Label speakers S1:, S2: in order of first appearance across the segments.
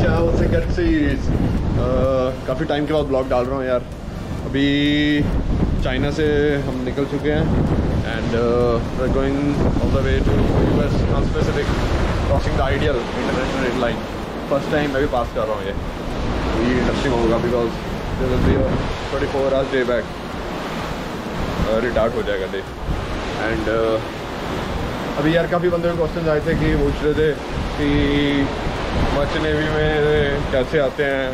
S1: Channel Singer काफ़ी time के बाद ब्लॉग डाल रहा हूँ यार। अभी चाइना से हम निकल चुके हैं and going on the way to US non specific crossing the ideal international red line first time मैं भी पास कर रहा हूँ ये। ये इंटरेस्टिंग होगा because will be twenty four hours day back retard हो जाएगा डे एंड uh, अभी यार काफ़ी बंदे के क्वेश्चन आए थे कि पूछ रहे थे कि मर्चेंट नेवी में कैसे आते हैं?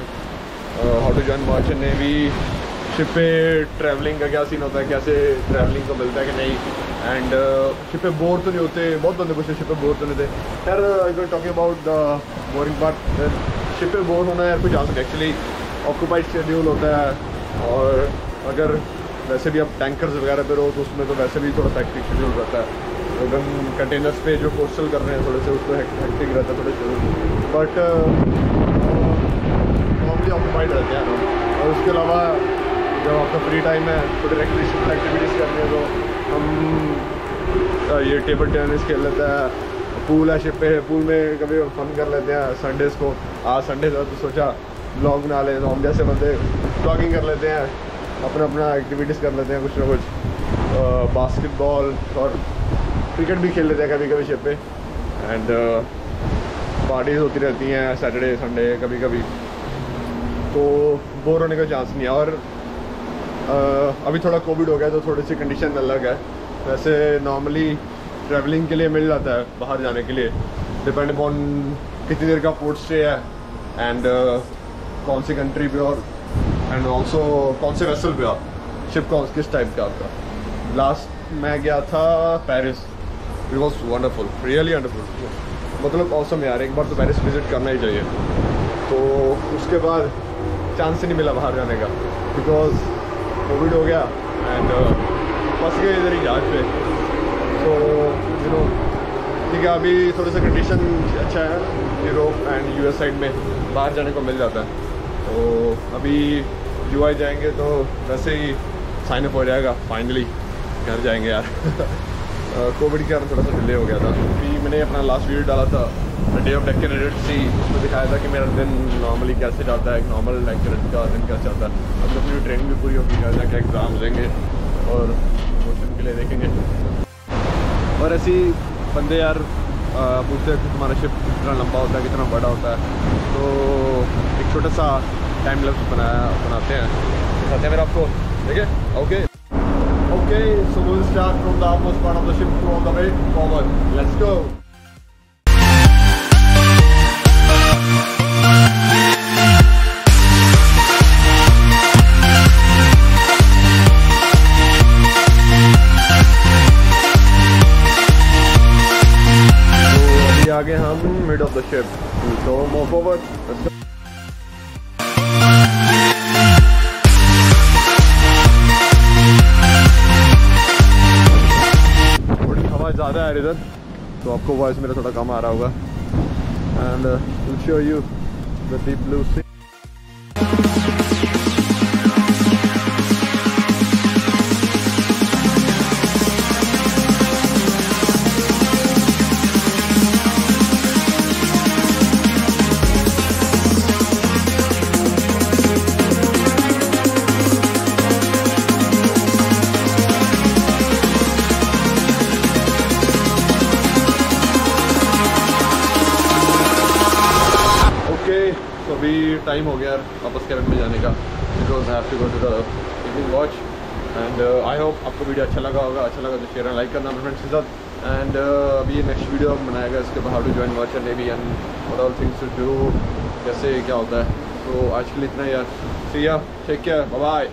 S1: How to join merchant navy ship पे ट्रैवलिंग का क्या सीन होता है? कैसे ट्रैवलिंग को मिलता है कि नहीं? एंड शिप पे बोर तो नहीं होते। बहुत बंदे पूछते शिप पे बोर तो नहीं थे यार talking about the boring part ship पे बोर होना यार कोई जा सकते एक्चुअली ऑक्यूपाइड शेड्यूल होता है और अगर वैसे भी आप टैंकर्स वगैरह पे रहो तो उसमें तो वैसे भी थोड़ा पैक्टिक शेड्यूल रहता है। अगर कंटेनर्स पे जो कोस्टल कर रहे हैं, थोड़े से उसको हेक्टिक रहता है, थोड़े शेड्यूल बट नॉर्मली ऑक्यूपाइड रहते हैं। और उसके अलावा जब आपका फ्री टाइम है थोड़ी रिक्रिएशनल एक्टिविटीज़ करनी है तो हम ये टेबल टेनिस खेल लेते हैं। पूल है शिप पे पूल में कभी फन कर लेते हैं। संडेज़ को, आज संडे था तो सोचा ब्लॉग बना लें तो हम जैसे बंदे ब्लॉगिंग कर लेते हैं अपना अपना एक्टिविटीज़ कर लेते हैं कुछ ना कुछ। बास्केटबॉल और क्रिकेट भी खेल लेते हैं कभी कभी शिप पे एंड पार्टीज़ होती रहती हैं सैटरडे संडे कभी कभी तो बोर होने का चांस नहीं है। और uh, अभी थोड़ा कोविड हो गया तो थोड़ी सी कंडीशन अलग है। वैसे नॉर्मली ट्रैवलिंग के लिए मिल जाता है बाहर जाने के लिए। डिपेंड अपॉन कितनी देर का पोर्ट स्टे है। एंड uh, कौन सी कंट्री पे और एंड ऑल्सो कौन से वेसल पे आप? शिप कौन किस टाइप का आपका? लास्ट मैं गया था Paris it was wonderful really wonderful मतलब औसम यार, एक बार तो पेरिस विज़िट करना ही चाहिए। तो उसके बाद चांस ही नहीं मिला बाहर जाने का। बिकॉज़ कोविड हो गया एंड फंस गए इधर ही जहाज़ पे। तो यू नो ठीक है, अभी थोड़ा सा कंडीशन अच्छा है यूरोप एंड यूएस साइड में बाहर जाने को मिल जाता है। तो अभी यू आई जाएँगे तो वैसे ही साइन अप हो जाएगा फाइनली घर जाएँगे यार। कोविड के कारण थोड़ा सा डिले हो गया था। क्योंकि मैंने अपना लास्ट वीडियो डाला था डे ऑफ़ एडिट सी उसमें दिखाया था कि मेरा दिन नॉर्मली कैसे जाता है, एक नॉर्मल डेक्कन का दिन कैसे जाता है। अब अपनी ट्रेनिंग भी पूरी होगी, घर जाके एग्ज़ाम देंगे और क्वेश्चन के लिए देखेंगे। और ऐसी बंदे यार पूछते हैं कि तुम्हारा शिप कितना लंबा होता है, कितना बड़ा होता है। तो एक छोटा सा टाइम लेव बनाया बनाते हैं। बताते हैं मेरा आपको। ठीक है? Okay okay so will start from the aftmost part of the ship from the way forward let's go आगे हम मिड ऑफ़ द शिप तो move forward. थोड़ी हवा ज़्यादा है इधर तो आपको वॉइस मेरा थोड़ा कम आ रहा होगा। And show you the deep blue sea time हो गया वापस कैबिन में जाने का because I have to go to the watch and I hope आपको वीडियो अच्छा लगा होगा। अच्छा लगा तो शेयर एंड लाइक करना अपने फ्रेंड्स के साथ। एंड uh, अभी नेक्स्ट वीडियो बनाएगा इसके बाद how to join watch and navy and all things to do कैसे क्या होता है। तो आज के लिए इतना यार। सी या टेक केयर बाय